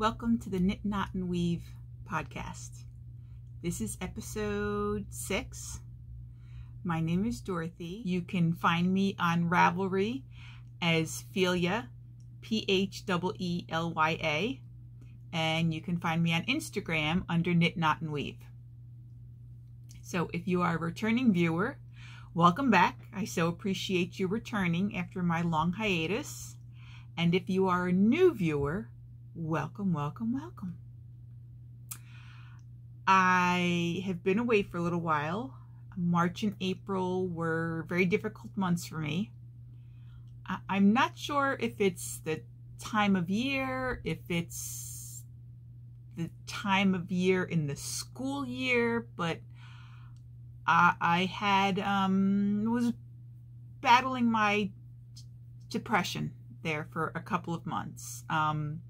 Welcome to the Knit, Knot, and Weave podcast. This is episode six. My name is Dorothy. You can find me on Ravelry as Pheelya, P H E E L Y A, and you can find me on Instagram under Knit, Knot, and Weave. So if you are a returning viewer, welcome back. I so appreciate you returning after my long hiatus. And if you are a new viewer, welcome, welcome, welcome. I have been away for a little while. March and April were very difficult months for me. I- am not sure if it's the time of year, if it's the time of year in the school year, but I, I had um, was battling my depression there for a couple of months. Um,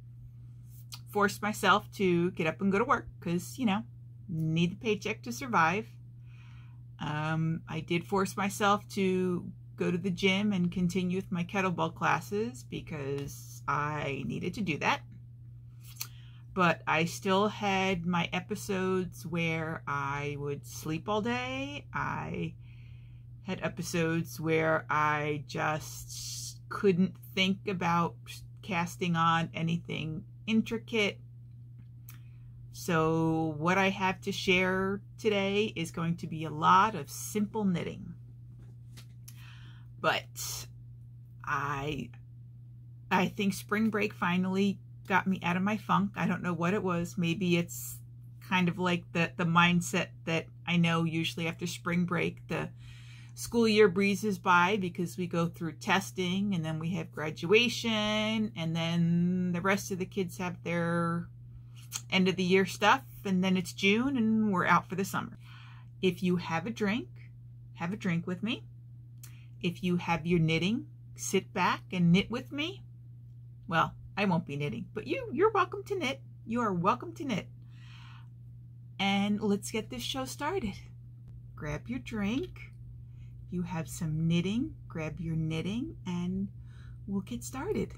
forced myself to get up and go to work because, you know, need the paycheck to survive. Um, I did force myself to go to the gym and continue with my kettlebell classes because I needed to do that. But I still had my episodes where I would sleep all day. I had episodes where I just couldn't think about casting on anything intricate. So what I have to share today is going to be a lot of simple knitting. But I I think spring break finally got me out of my funk. I don't know what it was. Maybe it's kind of like the the mindset that I know usually after spring break the school year breezes by because we go through testing and then we have graduation and then the rest of the kids have their end of the year stuff and then it's June and we're out for the summer. If you have a drink, have a drink with me. If you have your knitting, sit back and knit with me. Well, I won't be knitting, but you, you're welcome to knit. You are welcome to knit. And let's get this show started. Grab your drink you have some knitting, grab your knitting and we'll get started.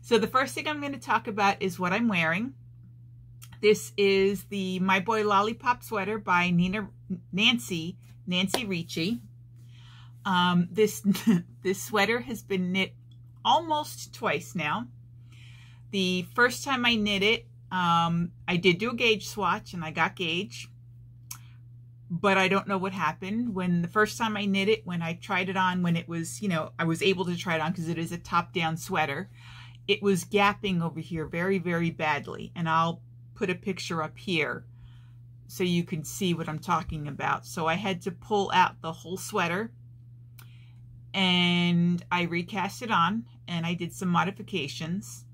So the first thing I'm going to talk about is what I'm wearing. This is the My Boy Lollipop sweater by Nina Nancy Nancy Ricci. Um, this this sweater has been knit almost twice now. The first time I knit it, um, I did do a gauge swatch and I got gauge, but I don't know what happened. When the first time I knit it, when I tried it on, when it was, you know, I was able to try it on because it is a top-down sweater, it was gapping over here very, very badly. And I'll put a picture up here so you can see what I'm talking about. So I had to pull out the whole sweater and I recast it on and I did some modifications.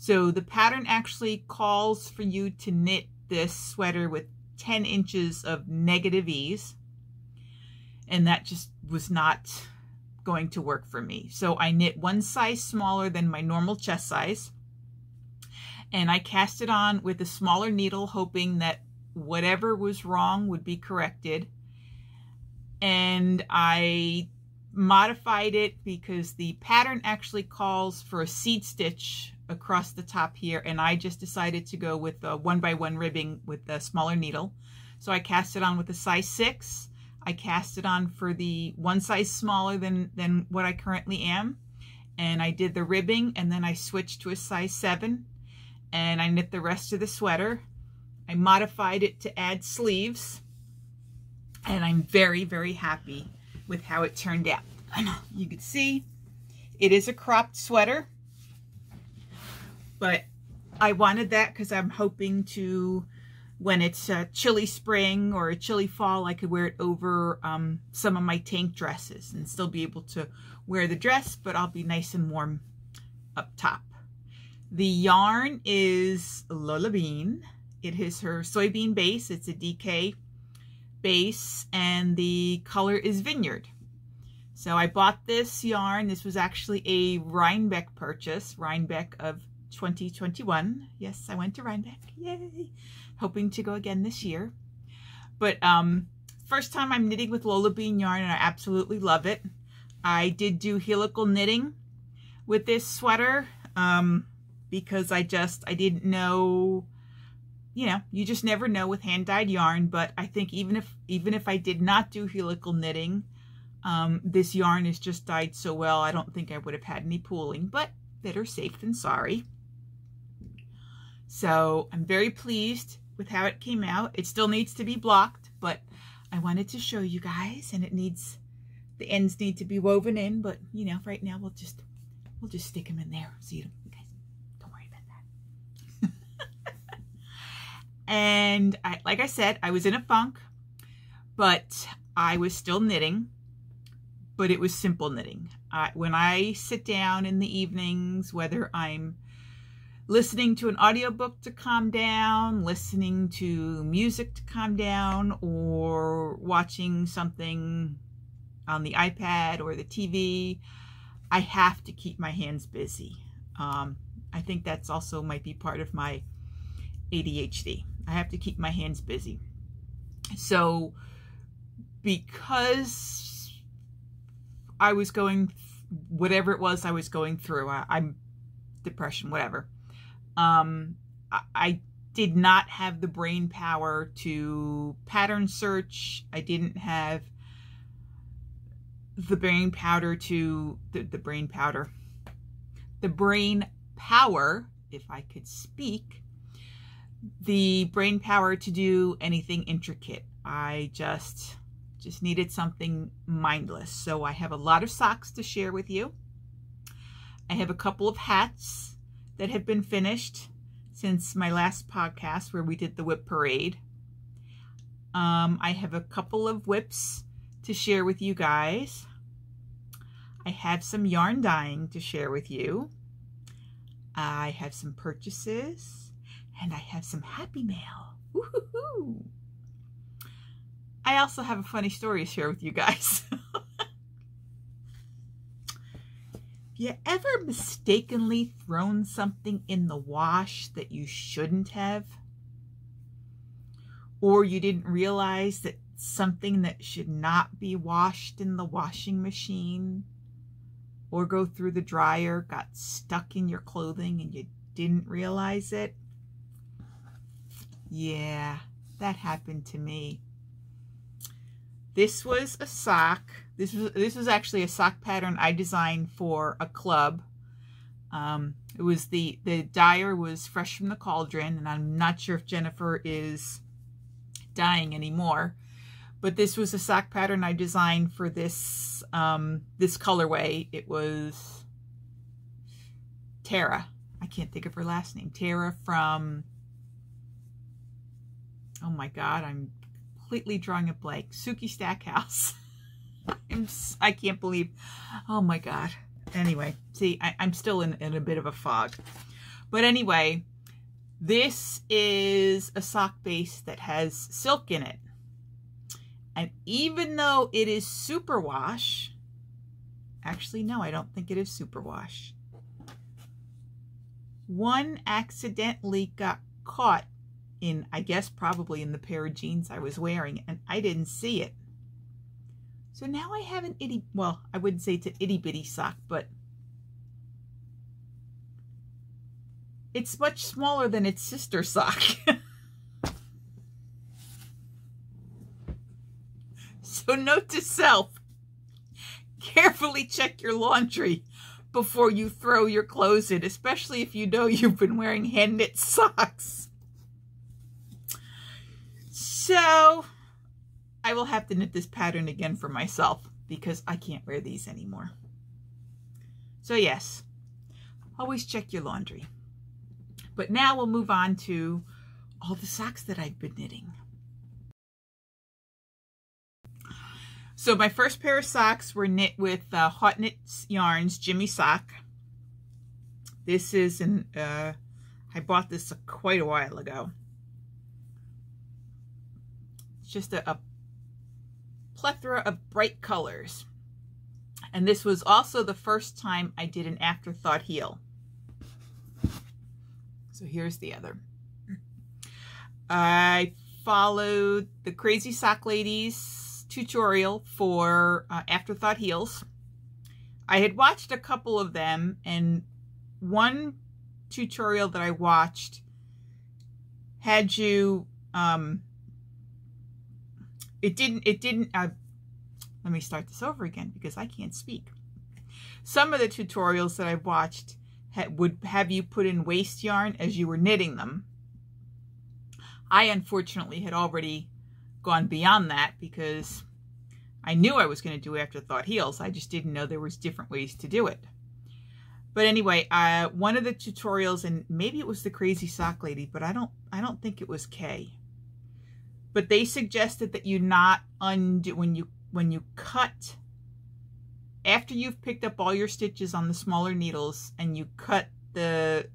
So the pattern actually calls for you to knit this sweater with 10 inches of negative ease. And that just was not going to work for me. So I knit one size smaller than my normal chest size. And I cast it on with a smaller needle, hoping that whatever was wrong would be corrected. And I modified it because the pattern actually calls for a seed stitch across the top here and I just decided to go with a one by one ribbing with the smaller needle. So I cast it on with a size six. I cast it on for the one size smaller than, than what I currently am. And I did the ribbing and then I switched to a size seven and I knit the rest of the sweater. I modified it to add sleeves and I'm very, very happy with how it turned out. You can see it is a cropped sweater but I wanted that because I'm hoping to, when it's a chilly spring or a chilly fall, I could wear it over um, some of my tank dresses and still be able to wear the dress, but I'll be nice and warm up top. The yarn is Lola Bean. It is her soybean base. It's a DK base and the color is Vineyard. So I bought this yarn. This was actually a Rhinebeck purchase, Rhinebeck of 2021. Yes, I went to Rhinebeck. Yay! Hoping to go again this year. But um, first time I'm knitting with Lolabean yarn and I absolutely love it. I did do helical knitting with this sweater um, because I just, I didn't know, you know, you just never know with hand-dyed yarn, but I think even if, even if I did not do helical knitting, um, this yarn is just dyed so well, I don't think I would have had any pooling, but better safe than sorry. So I'm very pleased with how it came out. It still needs to be blocked, but I wanted to show you guys and it needs, the ends need to be woven in, but you know, right now we'll just, we'll just stick them in there. See them, guys, don't worry about that. and I, like I said, I was in a funk, but I was still knitting, but it was simple knitting. Uh, when I sit down in the evenings, whether I'm listening to an audiobook to calm down, listening to music to calm down, or watching something on the iPad or the TV, I have to keep my hands busy. Um, I think that's also might be part of my ADHD. I have to keep my hands busy. So because I was going, whatever it was I was going through, I, I'm depression, whatever um, I did not have the brain power to pattern search. I didn't have the brain powder to the, the brain powder, the brain power, if I could speak, the brain power to do anything intricate. I just just needed something mindless. So I have a lot of socks to share with you. I have a couple of hats that have been finished since my last podcast where we did the WIP parade. Um, I have a couple of WIPs to share with you guys. I have some yarn dyeing to share with you. I have some purchases and I have some happy mail. I also have a funny story to share with you guys. you ever mistakenly thrown something in the wash that you shouldn't have? Or you didn't realize that something that should not be washed in the washing machine or go through the dryer got stuck in your clothing and you didn't realize it? Yeah, that happened to me. This was a sock this was this was actually a sock pattern I designed for a club. Um, it was the the dyer was fresh from the cauldron, and I'm not sure if Jennifer is dyeing anymore. But this was a sock pattern I designed for this um, this colorway. It was Tara. I can't think of her last name. Tara from. Oh my God, I'm completely drawing a blank. Sookie Stackhouse. I'm, I can't believe, oh my God. Anyway, see, I, am still in, in a bit of a fog. But anyway, this is a sock base that has silk in it. And even though it is superwash, actually, no, I don't think it is superwash. One accidentally got caught in, I guess, probably in the pair of jeans I was wearing, and I didn't see it. So now I have an itty, well, I wouldn't say it's an itty bitty sock, but it's much smaller than its sister sock. so note to self, carefully check your laundry before you throw your clothes in, especially if you know you've been wearing hand knit socks. So I will have to knit this pattern again for myself because I can't wear these anymore. So yes, always check your laundry. But now we'll move on to all the socks that I've been knitting. So my first pair of socks were knit with uh, HauteKnits Yarns Jimmy Sock. This is an, uh, I bought this quite a while ago. It's just a, a plethora of bright colors. And this was also the first time I did an afterthought heel. So here's the other. I followed the Crazy Sock Ladies tutorial for uh, afterthought heels. I had watched a couple of them and one tutorial that I watched had you um it didn't it didn't uh, let me start this over again because I can't speak. Some of the tutorials that I watched would have you put in waste yarn as you were knitting them. I unfortunately had already gone beyond that because I knew I was going to do afterthought heels. I just didn't know there was different ways to do it. But anyway, uh, one of the tutorials, and maybe it was the Crazy Sock Lady, but I don't, I don't think it was Kay. But they suggested that you not undo when you when you cut after you've picked up all your stitches on the smaller needles and you cut the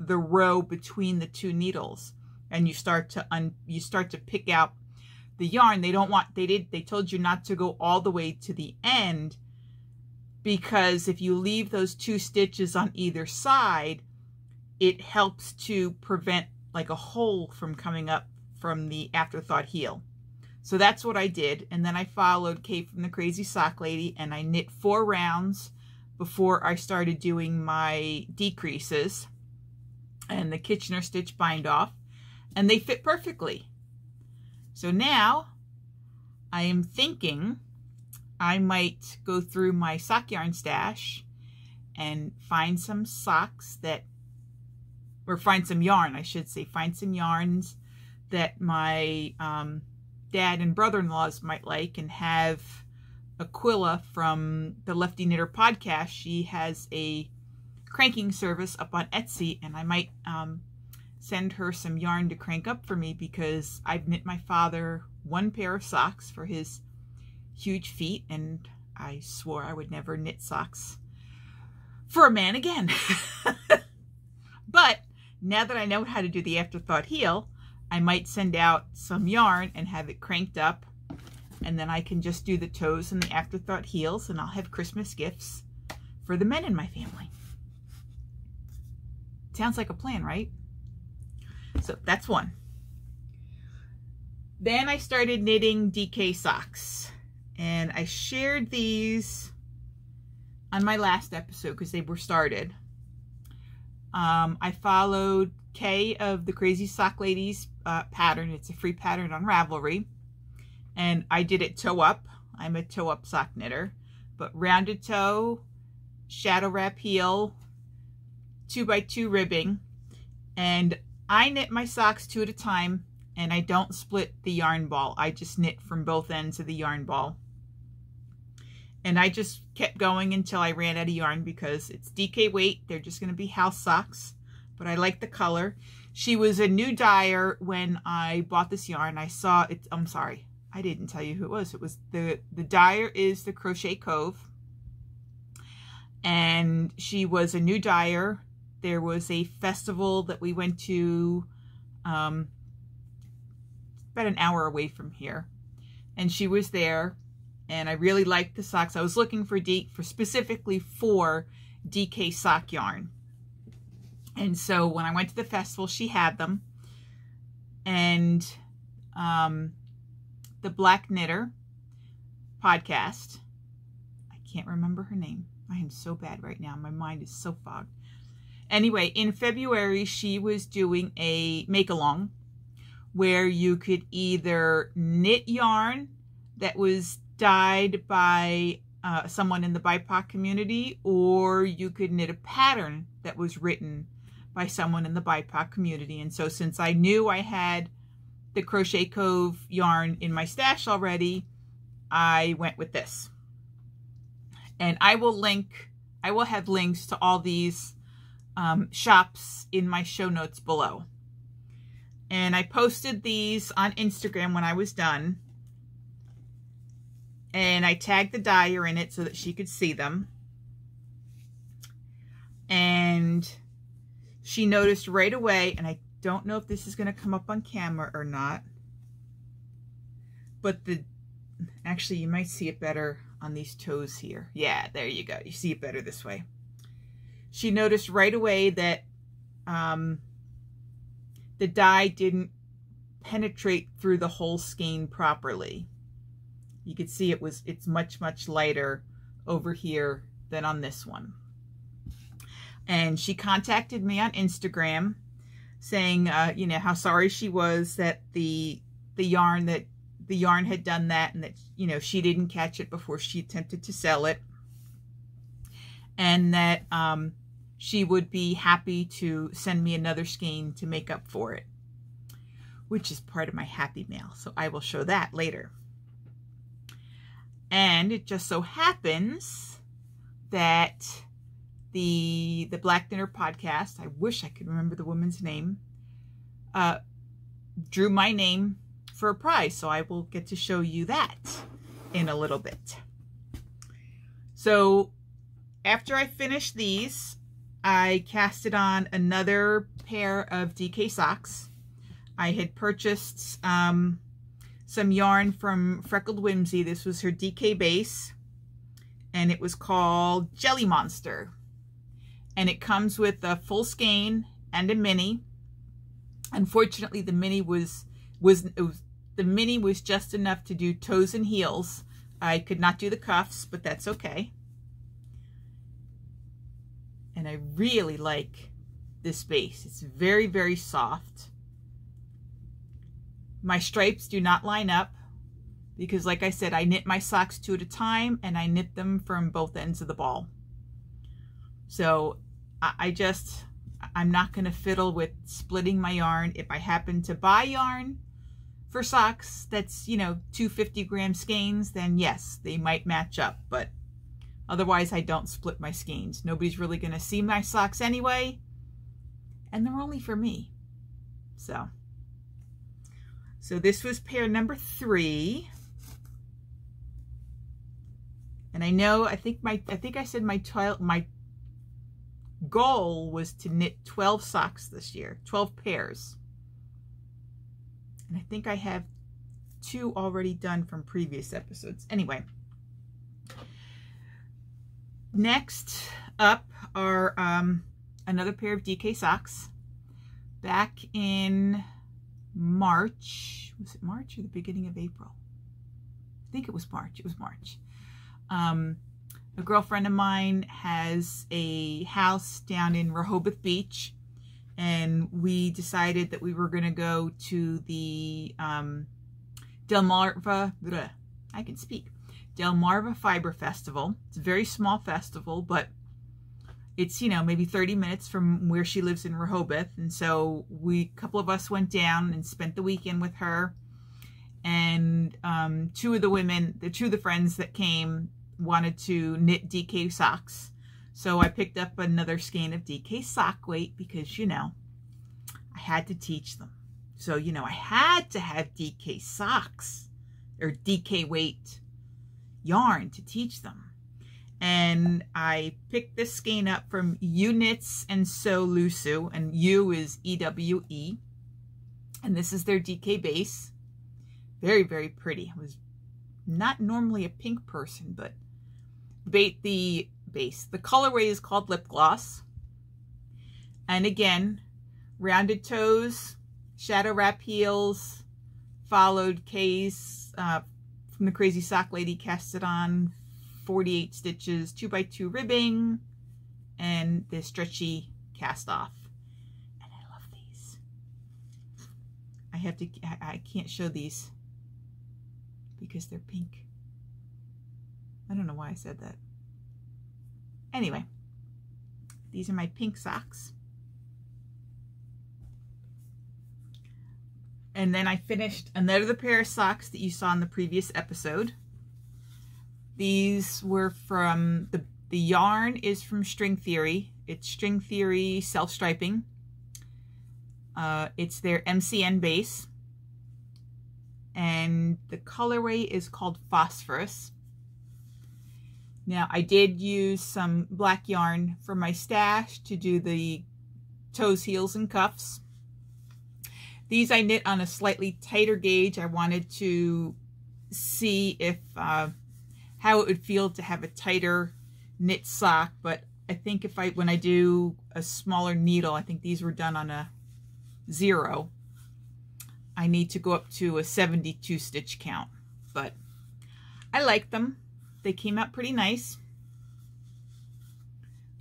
the row between the two needles and you start to un you start to pick out the yarn they don't want they did they told you not to go all the way to the end because if you leave those two stitches on either side it helps to prevent like a hole from coming up from the afterthought heel so that's what I did. And then I followed Kate from the Crazy Sock Lady and I knit four rounds before I started doing my decreases and the Kitchener stitch bind off and they fit perfectly. So now I am thinking I might go through my sock yarn stash and find some socks that, or find some yarn, I should say, find some yarns that my um, dad and brother-in-laws might like and have Aquila from the Lefty Knitter podcast. She has a cranking service up on Etsy and I might um, send her some yarn to crank up for me because I've knit my father one pair of socks for his huge feet and I swore I would never knit socks for a man again. but now that I know how to do the afterthought heel, I might send out some yarn and have it cranked up and then I can just do the toes and the afterthought heels and I'll have Christmas gifts for the men in my family. Sounds like a plan, right? So that's one. Then I started knitting DK socks and I shared these on my last episode because they were started. Um, I followed Kay of the Crazy Sock Ladies uh, pattern. It's a free pattern on Ravelry. And I did it toe up. I'm a toe up sock knitter. But rounded toe, shadow wrap heel, two by two ribbing. And I knit my socks two at a time and I don't split the yarn ball. I just knit from both ends of the yarn ball. And I just kept going until I ran out of yarn because it's DK weight. They're just going to be house socks but I like the color. She was a new dyer when I bought this yarn. I saw it. I'm sorry. I didn't tell you who it was. It was the, the dyer is the Crochet Cove. And she was a new dyer. There was a festival that we went to um, about an hour away from here. And she was there. And I really liked the socks. I was looking for D for specifically for DK sock yarn. And so when I went to the festival, she had them. And um, the Black Knitter podcast, I can't remember her name. I am so bad right now. My mind is so fogged. Anyway, in February, she was doing a make-along where you could either knit yarn that was dyed by uh, someone in the BIPOC community, or you could knit a pattern that was written by someone in the BIPOC community. And so since I knew I had the Crochet Cove yarn in my stash already, I went with this. And I will link, I will have links to all these um, shops in my show notes below. And I posted these on Instagram when I was done. And I tagged the dyer in it so that she could see them. And she noticed right away, and I don't know if this is going to come up on camera or not, but the, actually you might see it better on these toes here. Yeah, there you go. You see it better this way. She noticed right away that um, the dye didn't penetrate through the whole skein properly. You could see it was, it's much, much lighter over here than on this one. And she contacted me on Instagram saying, uh, you know, how sorry she was that the the yarn that the yarn had done that and that, you know, she didn't catch it before she attempted to sell it. And that um, she would be happy to send me another skein to make up for it, which is part of my happy mail. So I will show that later. And it just so happens that the the Black Knitter podcast, I wish I could remember the woman's name, uh, drew my name for a prize. So I will get to show you that in a little bit. So after I finish these, I casted on another pair of DK socks. I had purchased um, some yarn from Freckled Whimsy. This was her DK base, and it was called Jelly Monster. And it comes with a full skein and a mini. Unfortunately, the mini was was, was the mini was just enough to do toes and heels. I could not do the cuffs, but that's okay. And I really like this base. It's very, very soft. My stripes do not line up because like I said, I knit my socks two at a time and I knit them from both ends of the ball. So I just, I'm not going to fiddle with splitting my yarn. If I happen to buy yarn for socks that's, you know, 250 gram skeins, then yes, they might match up. But otherwise, I don't split my skeins. Nobody's really going to see my socks anyway. And they're only for me. So so this was pair number three. And I know, I think my, I think I said my, my goal was to knit 12 socks this year, 12 pairs. And I think I have two already done from previous episodes. Anyway, next up are um, another pair of DK socks. Back in March. Was it March or the beginning of April? I think it was March. It was March. Um, a girlfriend of mine has a house down in Rehoboth Beach, and we decided that we were going to go to the um, Delmarva, I can speak, Delmarva Fiber Festival. It's a very small festival, but it's, you know, maybe 30 minutes from where she lives in Rehoboth. And so we, a couple of us went down and spent the weekend with her. And um, two of the women, the two of the friends that came wanted to knit DK socks. So I picked up another skein of DK sock weight because, you know, I had to teach them. So, you know, I had to have DK socks or DK weight yarn to teach them and I picked this skein up from Ewe Knits and Sew Lusso, and U is E-W-E, -E, and this is their DK base. Very, very pretty. I was not normally a pink person, but bait the base. The colorway is called Lip Gloss. And again, rounded toes, shadow wrap heels, followed case uh, from the Crazy Sock Lady cast it on 48 stitches, 2 by 2 ribbing, and the stretchy cast off. And I love these. I have to, I can't show these because they're pink. I don't know why I said that. Anyway, these are my pink socks. And then I finished another pair of socks that you saw in the previous episode. These were from, the, the yarn is from String Theory. It's String Theory self-striping. Uh, it's their MCN base. And the colorway is called Phosphorus. Now, I did use some black yarn from my stash to do the toes, heels, and cuffs. These I knit on a slightly tighter gauge. I wanted to see if uh, how it would feel to have a tighter knit sock, but I think if I, when I do a smaller needle, I think these were done on a zero, I need to go up to a 72 stitch count, but I like them. They came out pretty nice.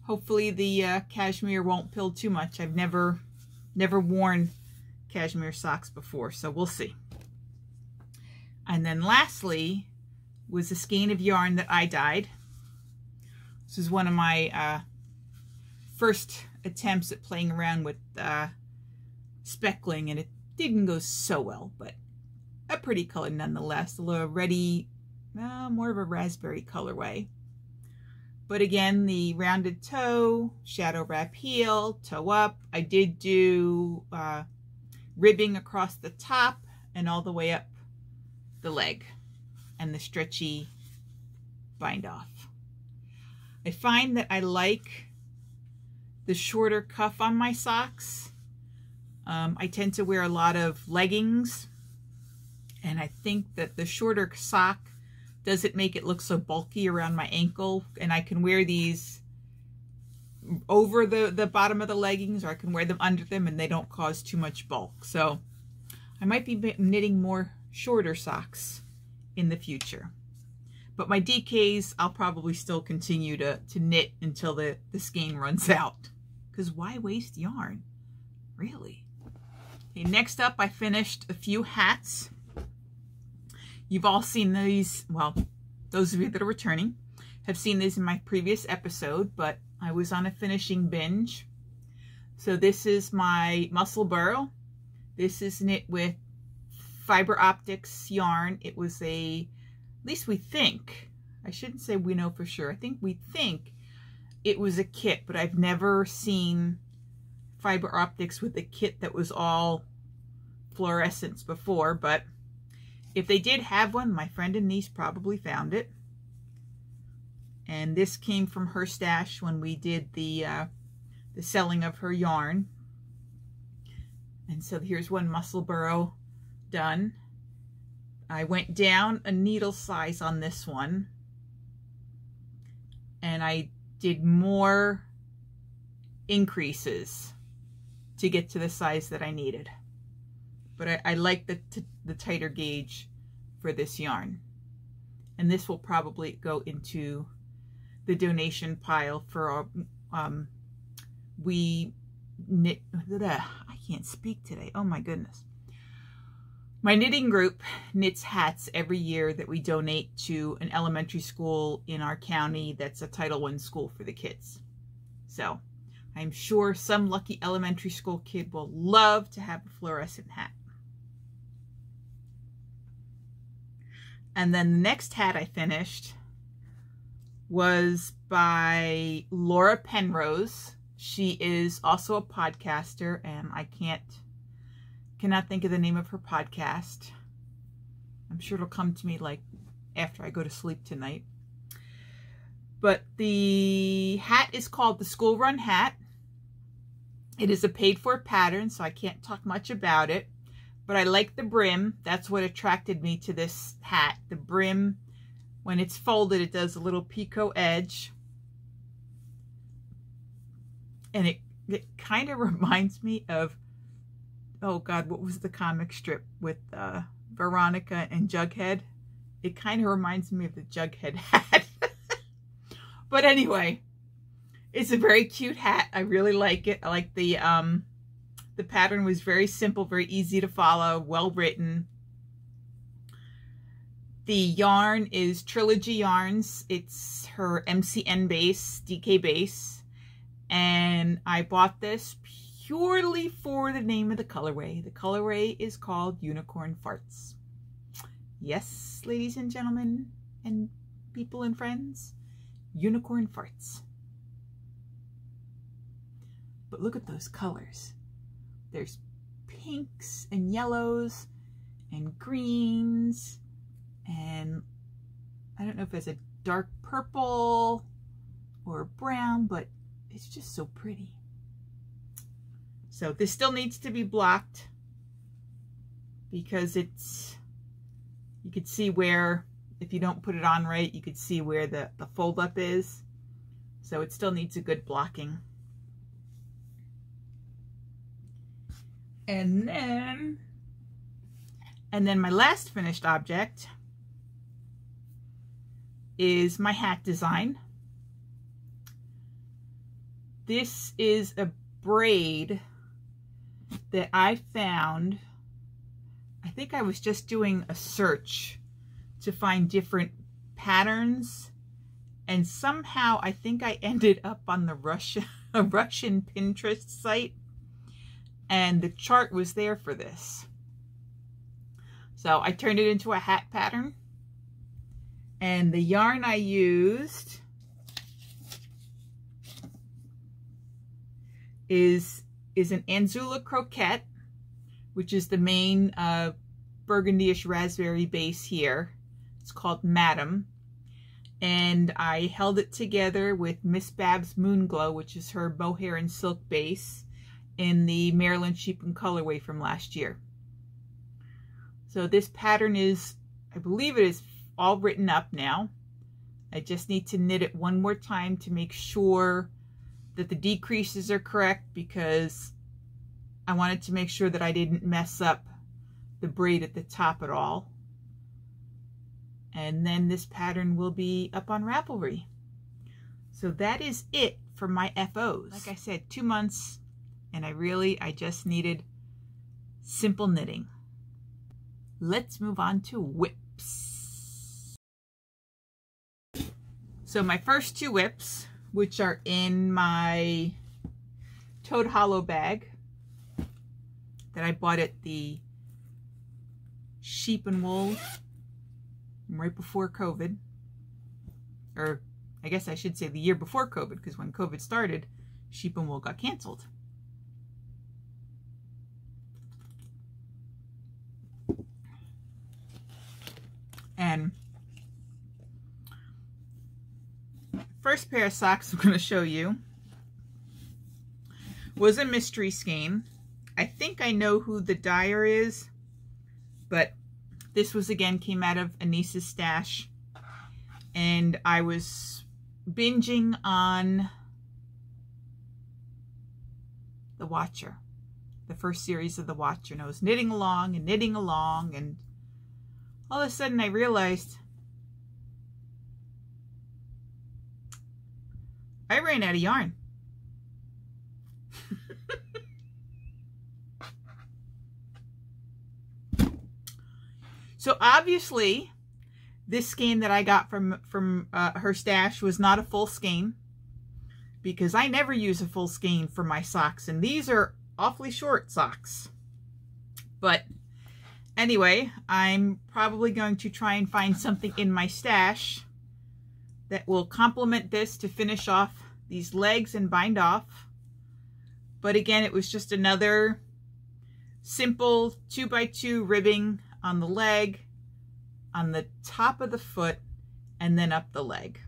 Hopefully the uh, cashmere won't pill too much. I've never, never worn cashmere socks before, so we'll see. And then lastly was a skein of yarn that I dyed. This is one of my uh, first attempts at playing around with uh, speckling, and it didn't go so well, but a pretty color nonetheless. A little ready, uh, more of a raspberry colorway. But again, the rounded toe, shadow wrap heel, toe up. I did do uh, ribbing across the top and all the way up the leg and the stretchy bind off. I find that I like the shorter cuff on my socks. Um, I tend to wear a lot of leggings and I think that the shorter sock doesn't make it look so bulky around my ankle and I can wear these over the, the bottom of the leggings or I can wear them under them and they don't cause too much bulk. So I might be knitting more shorter socks in the future. But my DKs, I'll probably still continue to, to knit until the, the skein runs out. Because why waste yarn? Really? Okay, next up, I finished a few hats. You've all seen these, well, those of you that are returning have seen these in my previous episode, but I was on a finishing binge. So this is my Musselburgh. This is knit with Fiber Optics yarn. It was a, at least we think, I shouldn't say we know for sure. I think we think it was a kit, but I've never seen Fiber Optics with a kit that was all fluorescence before, but if they did have one, my friend and niece probably found it. And this came from her stash when we did the, uh, the selling of her yarn. And so here's one Musselburgh done. I went down a needle size on this one. And I did more increases to get to the size that I needed. But I, I like the, the tighter gauge for this yarn. And this will probably go into the donation pile for our, um, we knit, I can't speak today. Oh my goodness. My knitting group knits hats every year that we donate to an elementary school in our county that's a Title I school for the kids. So I'm sure some lucky elementary school kid will love to have a fluorescent hat. And then the next hat I finished was by Laura Penrose. She is also a podcaster and I can't Cannot think of the name of her podcast. I'm sure it'll come to me like after I go to sleep tonight. But the hat is called the School Run Hat. It is a paid for pattern, so I can't talk much about it. But I like the brim. That's what attracted me to this hat. The brim, when it's folded, it does a little picot edge. And it, it kind of reminds me of oh God, what was the comic strip with uh, Veronica and Jughead? It kind of reminds me of the Jughead hat. but anyway, it's a very cute hat. I really like it. I like the, um, the pattern was very simple, very easy to follow, well written. The yarn is Trilogy Yarns. It's her MCN base, DK base. And I bought this purely for the name of the colorway. The colorway is called Unicorn Farts. Yes, ladies and gentlemen, and people and friends, Unicorn Farts. But look at those colors. There's pinks and yellows and greens and I don't know if it's a dark purple or brown, but it's just so pretty. So this still needs to be blocked because it's, you could see where, if you don't put it on right, you could see where the, the fold up is. So it still needs a good blocking. And then, and then my last finished object is my hat design. this is a braid that I found. I think I was just doing a search to find different patterns and somehow I think I ended up on the Russia, a Russian Pinterest site and the chart was there for this. So I turned it into a hat pattern and the yarn I used is is an Anzula Cricket, which is the main uh, burgundyish raspberry base here. It's called Madam. And I held it together with Miss Babs Moonglow, which is her mohair and silk base in the Maryland Sheep and Colorway from last year. So this pattern is, I believe it is all written up now. I just need to knit it one more time to make sure that the decreases are correct because I wanted to make sure that I didn't mess up the braid at the top at all. And then this pattern will be up on Ravelry. So that is it for my FOs. Like I said, two months, and I really, I just needed simple knitting. Let's move on to WIPs. So my first two WIPs, which are in my Toad Hollow bag that I bought at the Sheep and Wool right before COVID. Or I guess I should say the year before COVID, because when COVID started, Sheep and Wool got canceled. And first pair of socks I'm going to show you was a mystery skein. I think I know who the dyer is, but this was again came out of Anisa's stash. And I was binging on The Watcher, the first series of The Watcher. And I was knitting along and knitting along and all of a sudden I realized I ran out of yarn. so obviously this skein that I got from from uh, her stash was not a full skein because I never use a full skein for my socks and these are awfully short socks. But Anyway, I'm probably going to try and find something in my stash that will complement this to finish off these legs and bind off. But again, it was just another simple two by two ribbing on the leg, on the top of the foot, and then up the leg.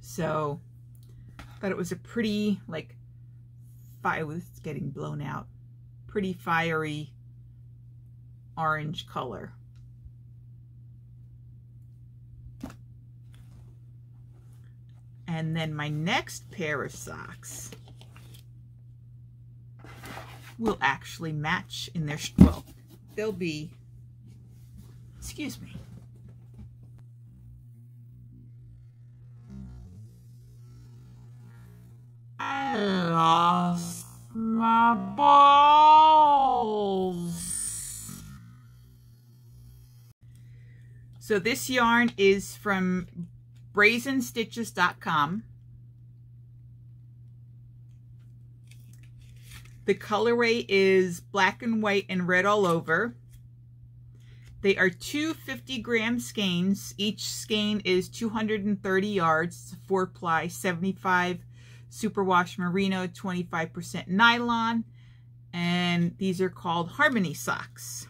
So, thought it was a pretty, like, fire, it's getting blown out, pretty fiery orange color. And then my next pair of socks will actually match in their, well, they'll be, excuse me. I lost my balls. So this yarn is from brazenstitches.com. The colorway is black and white and red all over. They are two 50 gram skeins. Each skein is 230 yards, four ply, 75 superwash merino, 25% nylon. And these are called Harmony socks.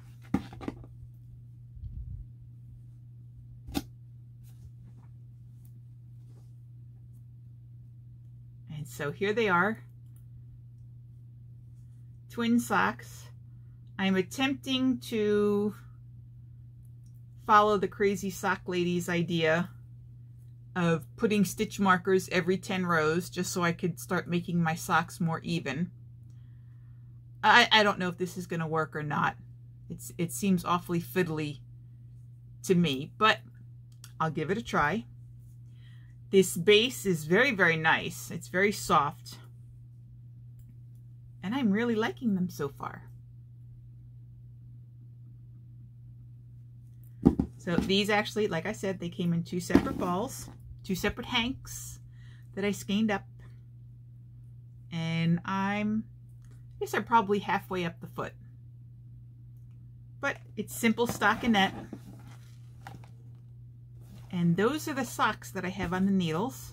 So here they are. Twin socks. I'm attempting to follow the crazy sock lady's idea of putting stitch markers every 10 rows just so I could start making my socks more even. I, I don't know if this is going to work or not. It's It seems awfully fiddly to me, but I'll give it a try. This base is very, very nice. It's very soft. And I'm really liking them so far. So these actually, like I said, they came in two separate balls, two separate hanks that I skeined up. And I'm, I guess I'm probably halfway up the foot. But it's simple stockinette. And those are the socks that I have on the needles.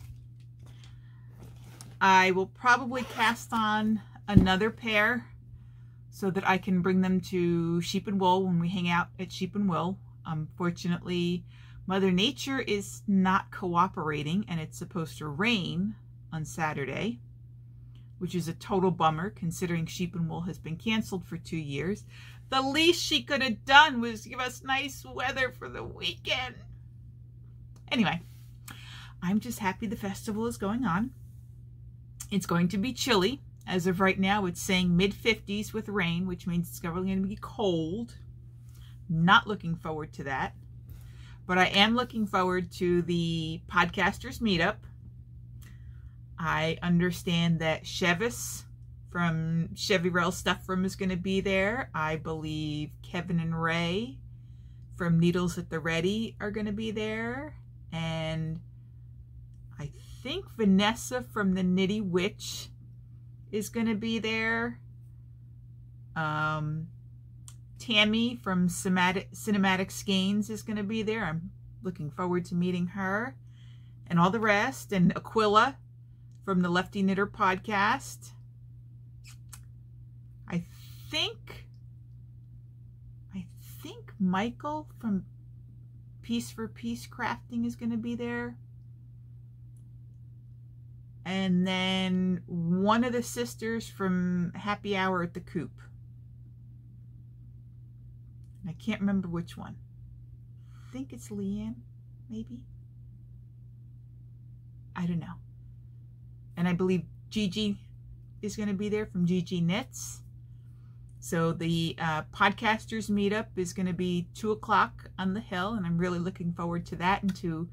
I will probably cast on another pair so that I can bring them to Sheep and Wool when we hang out at Sheep and Wool. Um, Unfortunately, Mother Nature is not cooperating and it's supposed to rain on Saturday, which is a total bummer considering Sheep and Wool has been canceled for two years. The least she could have done was give us nice weather for the weekend. Anyway, I'm just happy the festival is going on. It's going to be chilly. As of right now, it's saying mid 50s with rain, which means it's probably going to be cold. Not looking forward to that. But I am looking forward to the podcasters meetup. I understand that Chevis from Chevy Rail Stuff Room is going to be there. I believe Kevin and Ray from Needles at the Ready are going to be there. And I think Vanessa from the Nitty Witch is going to be there. Um, Tammy from Cinematic, Cinematic Skeins is going to be there. I'm looking forward to meeting her and all the rest. And Aquila from the Lefty Knitter podcast. I think, I think Michael from Piece for Piece Crafting is going to be there. And then one of the sisters from Happy Hour at the Coop. I can't remember which one. I think it's Leanne, maybe. I don't know. And I believe Gigi is going to be there from Gigi Knits. So the uh, podcasters meetup is going to be 2 o'clock on the hill, and I'm really looking forward to that and to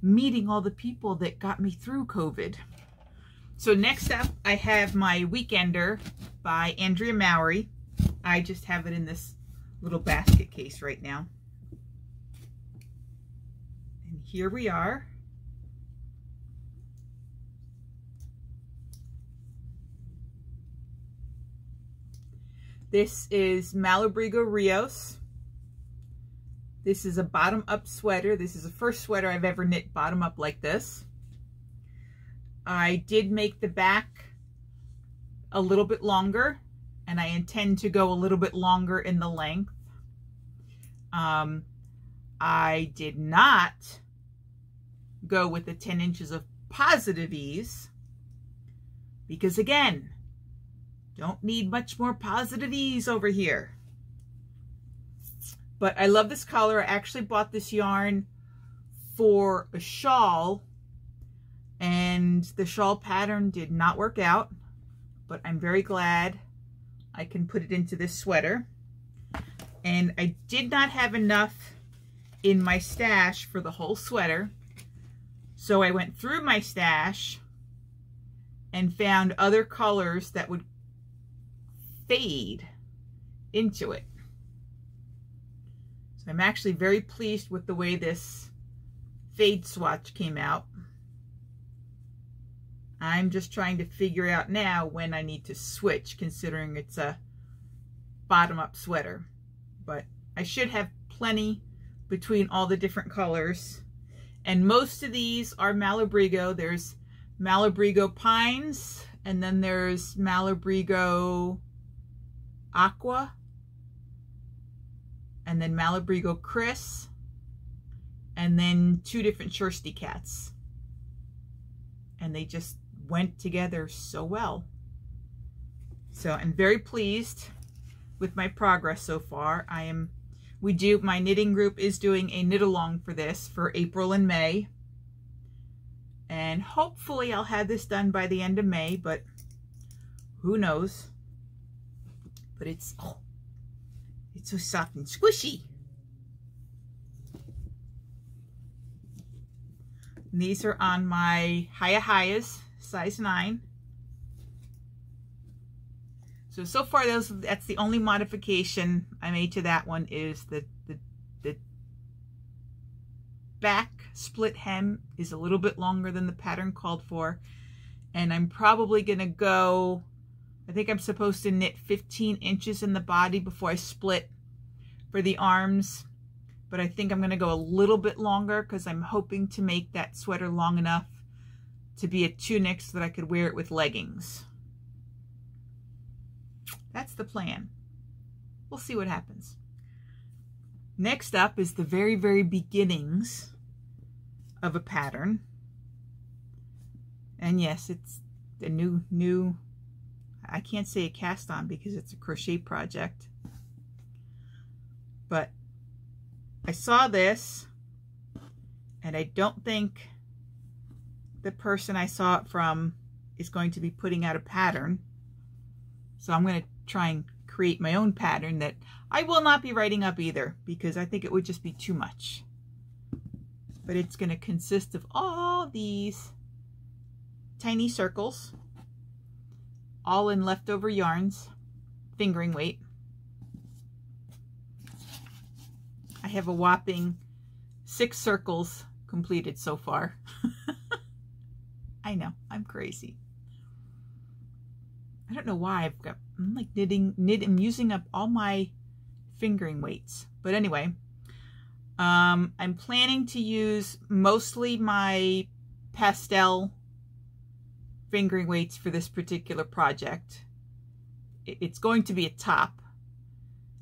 meeting all the people that got me through COVID. So next up, I have my Weekender by Andrea Mowry. I just have it in this little basket case right now. And here we are. This is Malabrigo Rios. This is a bottom up sweater. This is the first sweater I've ever knit bottom up like this. I did make the back a little bit longer and I intend to go a little bit longer in the length. Um, I did not go with the 10 inches of positive ease because again, don't need much more positive ease over here. But I love this color. I actually bought this yarn for a shawl and the shawl pattern did not work out, but I'm very glad I can put it into this sweater. And I did not have enough in my stash for the whole sweater. So I went through my stash and found other colors that would fade into it. So I'm actually very pleased with the way this fade swatch came out. I'm just trying to figure out now when I need to switch considering it's a bottom up sweater. But I should have plenty between all the different colors. And most of these are Malabrigo. There's Malabrigo Pines and then there's Malabrigo Aqua and then Malabrigo Chris and then two different Shirsty cats. And they just went together so well. So I'm very pleased with my progress so far. I am, we do, my knitting group is doing a knit along for this for April and May. And hopefully I'll have this done by the end of May, but who knows. But it's, oh, it's so soft and squishy. And these are on my Hiya size 9. So, so far those that's the only modification I made to that one is the, the, the back split hem is a little bit longer than the pattern called for. And I'm probably going to go, I think I'm supposed to knit 15 inches in the body before I split for the arms. But I think I'm going to go a little bit longer because I'm hoping to make that sweater long enough to be a tunic so that I could wear it with leggings. That's the plan. We'll see what happens. Next up is the very, very beginnings of a pattern. And yes, it's a new, new, I can't say a cast on because it's a crochet project. But I saw this and I don't think the person I saw it from is going to be putting out a pattern. So I'm going to try and create my own pattern that I will not be writing up either because I think it would just be too much. But it's going to consist of all these tiny circles, all in leftover yarns, fingering weight. I have a whopping six circles completed so far. I know, I'm crazy. I don't know why I've got, I'm like knitting, knit, I'm using up all my fingering weights. But anyway, um, I'm planning to use mostly my pastel fingering weights for this particular project. It's going to be a top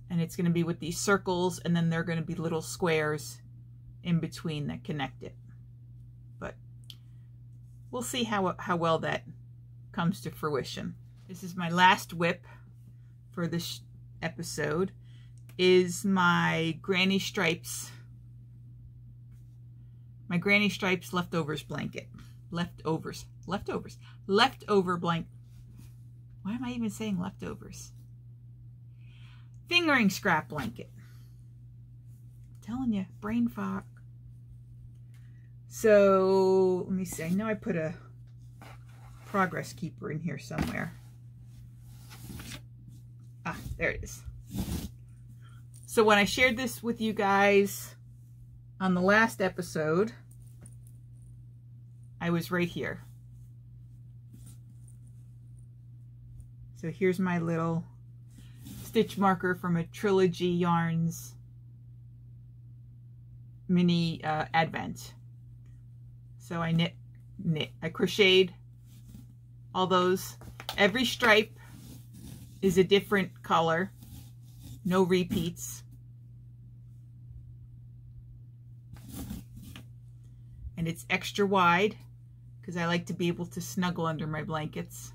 and it's going to be with these circles and then there are going to be little squares in between that connect it. But we'll see how, how well that comes to fruition. This is my last WIP for this episode, is my Granny Stripes, my Granny Stripes leftovers blanket. Leftovers, leftovers, leftover blank. Why am I even saying leftovers? Fingering scrap blanket. I'm telling you, brain fog. So, let me see. I know I put a progress keeper in here somewhere. Ah, there it is. So when I shared this with you guys on the last episode, I was right here. So here's my little stitch marker from a Trilogy Yarns mini uh, advent. So I knit, knit, I crocheted all those. Every stripe is a different color. No repeats. And it's extra wide because I like to be able to snuggle under my blankets.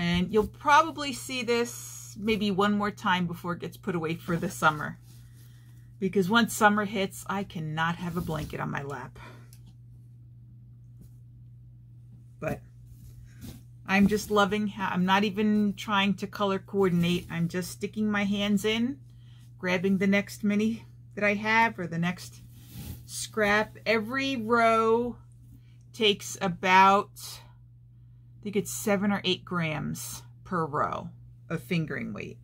And you'll probably see this maybe one more time before it gets put away for the summer. Because once summer hits, I cannot have a blanket on my lap. but I'm just loving how I'm not even trying to color coordinate. I'm just sticking my hands in, grabbing the next mini that I have or the next scrap. Every row takes about, I think it's seven or eight grams per row of fingering weight.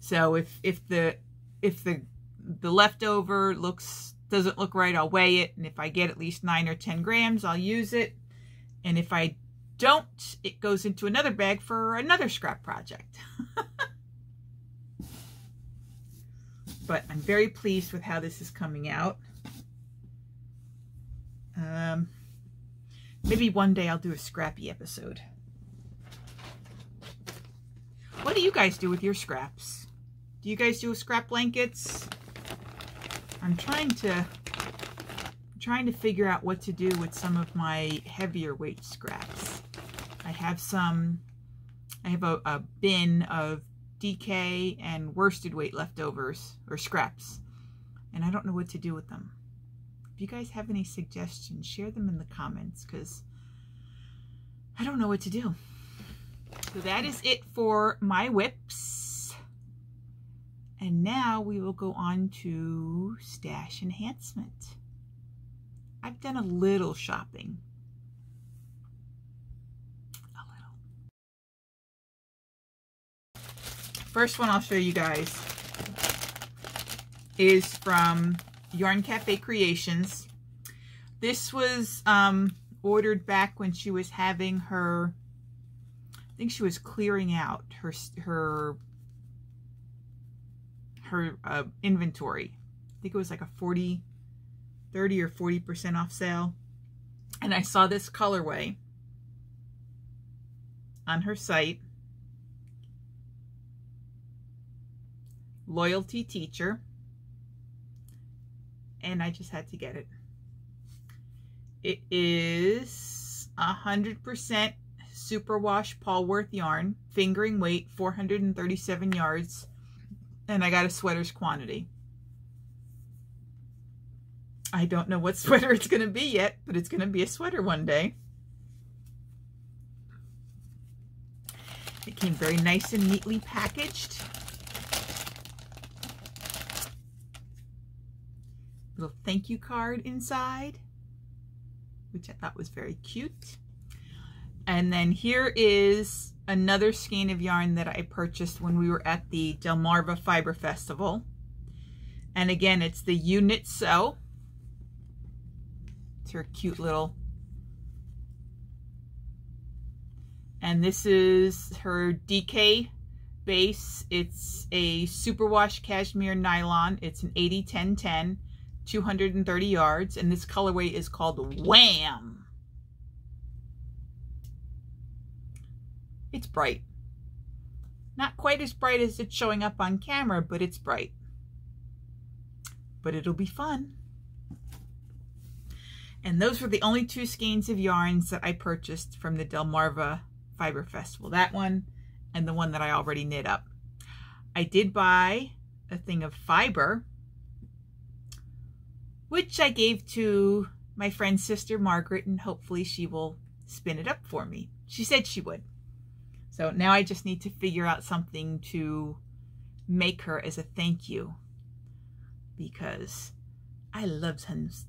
So if, if the, if the, the leftover looks doesn't look right, I'll weigh it. And if I get at least 9 or 10 grams, I'll use it. And if I don't, it goes into another bag for another scrap project. but I'm very pleased with how this is coming out. Um, maybe one day I'll do a scrappy episode. What do you guys do with your scraps? Do you guys do scrap blankets? I'm trying to I'm trying to figure out what to do with some of my heavier weight scraps. I have some, I have a, a bin of DK and worsted weight leftovers or scraps, and I don't know what to do with them. If you guys have any suggestions, share them in the comments because I don't know what to do. So that is it for my WIPs. And now we will go on to stash enhancement. I've done a little shopping. A little. First one I'll show you guys is from Yarn Cafe Creations. This was um, ordered back when she was having her, I think she was clearing out her, her her uh, inventory. I think it was like a 40, 30 or 40% off sale. And I saw this colorway on her site. Loyalty Teacher. And I just had to get it. It is 100% superwash Polworth yarn, fingering weight, 437 yards and I got a sweater's quantity. I don't know what sweater it's going to be yet, but it's going to be a sweater one day. It came very nice and neatly packaged. Little thank you card inside, which I thought was very cute. And then here is another skein of yarn that I purchased when we were at the Delmarva Fiber Festival. And again, it's the Ewe Knit Sew. It's her cute little. And this is her DK base. It's a superwash cashmere nylon. It's an 80-10-10, 230 yards. And this colorway is called Wham! It's bright. Not quite as bright as it's showing up on camera, but it's bright. But it'll be fun. And those were the only two skeins of yarns that I purchased from the Delmarva Fiber Festival. That one and the one that I already knit up. I did buy a thing of fiber, which I gave to my friend's sister Margaret, and hopefully she will spin it up for me. She said she would. So now I just need to figure out something to make her as a thank you because I love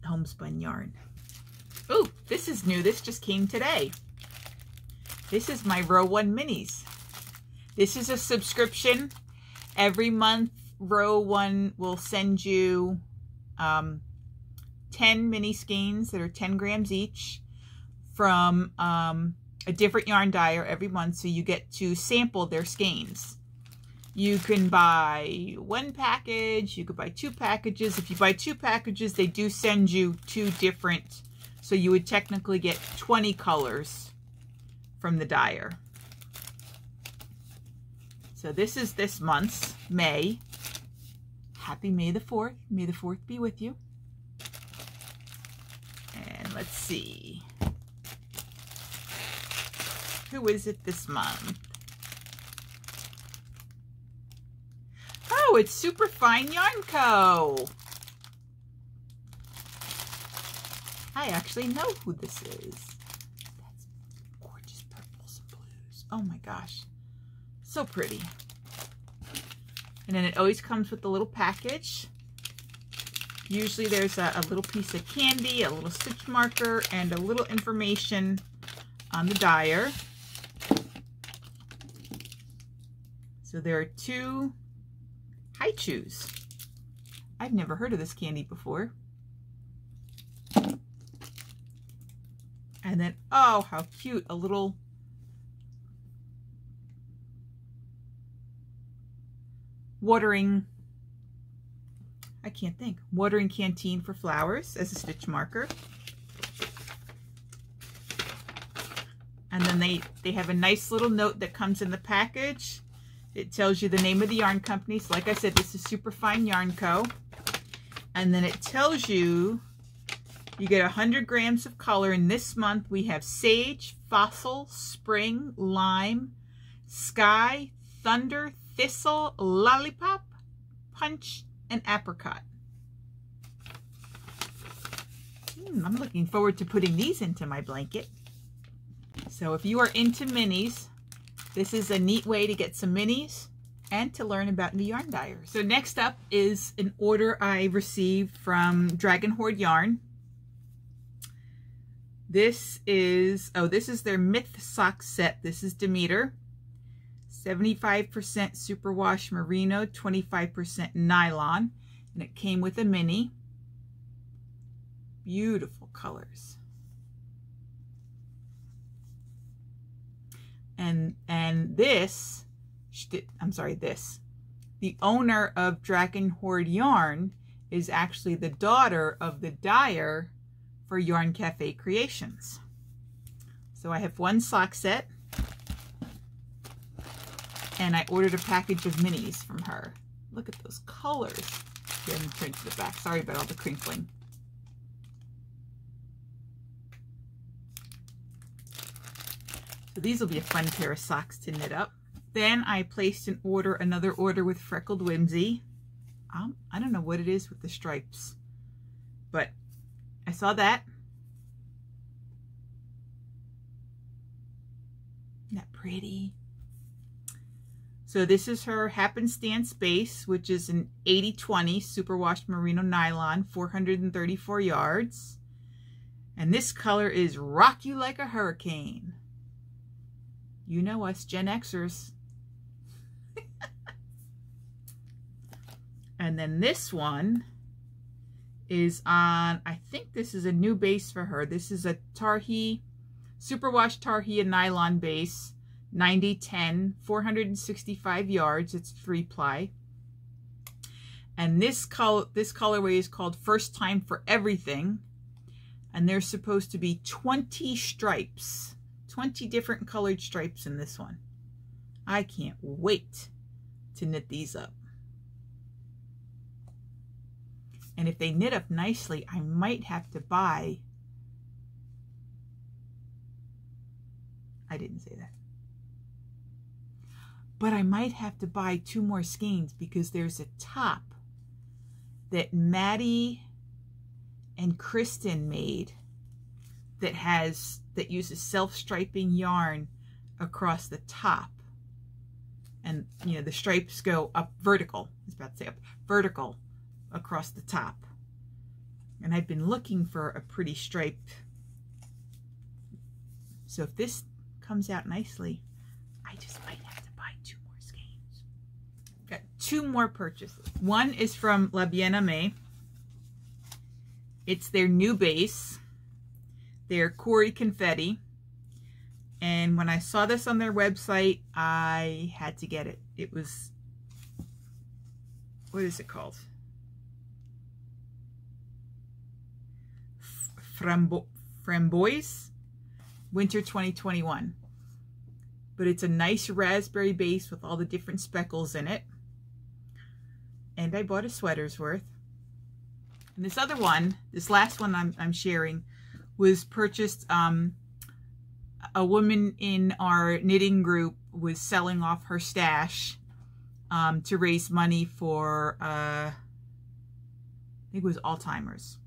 homespun yarn. Oh, this is new. This just came today. This is my Row 1 Minis. This is a subscription. Every month, Row 1 will send you um, 10 mini skeins that are 10 grams each from um, a different yarn dyer every month so you get to sample their skeins. You can buy one package, you could buy two packages. If you buy two packages, they do send you two different, so you would technically get 20 colors from the dyer. So this is this month's May. Happy May the 4th. May the 4th be with you. Let's see. Who is it this month? Oh, it's Superfine Yarn Co. I actually know who this is. That's gorgeous purples and blues. Oh my gosh. So pretty. And then it always comes with a little package. Usually there's a, a, little piece of candy, a little stitch marker, and a little information on the dyer. So there are two Hi-Chews. I've never heard of this candy before. And then, oh, how cute, a little watering, I can't think, watering canteen for flowers as a stitch marker. And then they, they have a nice little note that comes in the package it tells you the name of the yarn company. So like I said, this is Superfine Yarn Co. And then it tells you you get 100 grams of color. And this month we have Sage, Fossil, Spring, Lime, Sky, Thunder, Thistle, Lollipop, Punch, and Apricot. Hmm, I'm looking forward to putting these into my blanket. So if you are into minis, this is a neat way to get some minis and to learn about new yarn dyers. So next up is an order I received from Dragon Hoard Yarn. This is, oh, this is their Myth sock set. This is Demeter. 75% superwash merino, 25% nylon, and it came with a mini. Beautiful colors. And and this, I'm sorry, this, the owner of Dragon Hoard Yarn is actually the daughter of the dyer for Yarn Cafe Creations. So I have one sock set and I ordered a package of minis from her. Look at those colors. Here, let me turn to the back. Sorry about all the crinkling. So these will be a fun pair of socks to knit up. Then I placed an order, another order with Freckled Whimsy. Um, I don't know what it is with the stripes, but I saw that. Isn't that pretty? So this is her Happenstance base, which is an 80-20 superwash merino nylon, 434 yards. And this color is Rock You Like a Hurricane. You know us Gen Xers. and then this one is on, I think this is a new base for her. This is a Targhee, Superwash Targhee and nylon base. 9010, 465 yards. It's three ply. And this color, this colorway is called First Time for Everything. And there's supposed to be 20 stripes, 20 different colored stripes in this one. I can't wait to knit these up. And if they knit up nicely, I might have to buy, I didn't say that but I might have to buy two more skeins because there's a top that Maddie and Kristen made that has that uses self-striping yarn across the top. And you know the stripes go up vertical I was about to say up vertical across the top. And I've been looking for a pretty stripe. So if this comes out nicely I just might two more purchases. One is from La Bien-Aimée. It's their new base. Their Corrie Confetti. And when I saw this on their website, I had to get it. It was, what is it called? Frambo Framboise Winter 2021. But it's a nice raspberry base with all the different speckles in it and I bought a sweater's worth. And this other one, this last one I'm, I'm sharing, was purchased, um, a woman in our knitting group was selling off her stash um, to raise money for, uh, I think it was Alzheimer's.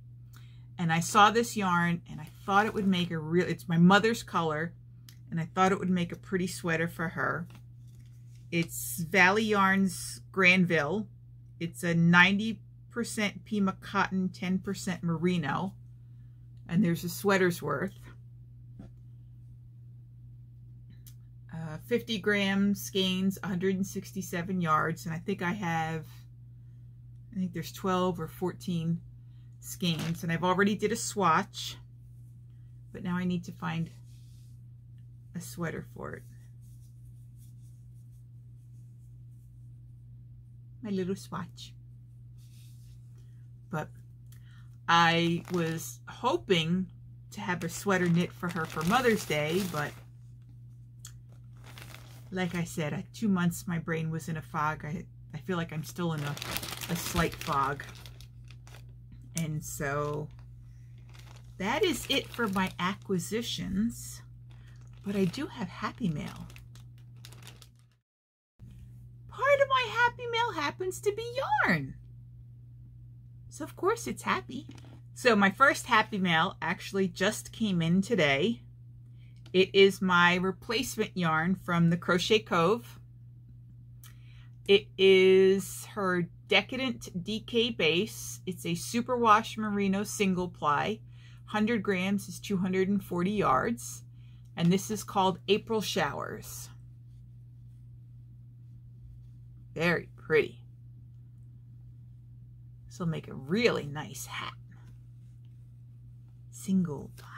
And I saw this yarn and I thought it would make a real, it's my mother's color, and I thought it would make a pretty sweater for her. It's Valley Yarns Granville, it's a 90% Pima cotton, 10% merino. And there's a sweater's worth. Uh, 50 grams skeins, 167 yards. And I think I have, I think there's 12 or 14 skeins. And I've already did a swatch. But now I need to find a sweater for it. My little swatch. But I was hoping to have a sweater knit for her for Mother's Day, but like I said, at two months my brain was in a fog. I, I feel like I'm still in a, a slight fog. And so that is it for my acquisitions. But I do have Happy Mail. Happy mail happens to be yarn. So of course it's happy. So my first happy mail actually just came in today. It is my replacement yarn from the Crochet Cove. It is her Decadent DK base. It's a superwash merino single ply. 100 grams is 240 yards. And this is called April Showers. Very pretty. This will make a really nice hat. Single ply.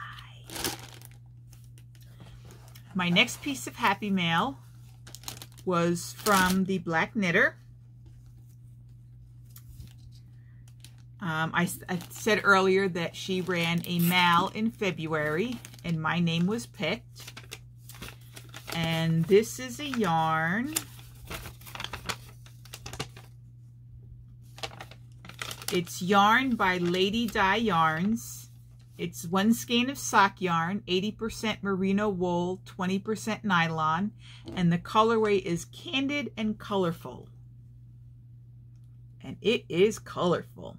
My next piece of Happy Mail was from the Black Knitter. Um, I, I, said earlier that she ran a mal in February and my name was picked. And this is a yarn. It's yarn by Lady Dye Yarns. It's one skein of sock yarn, 80% merino wool, 20% nylon, and the colorway is Candid and Colorful. And it is colorful.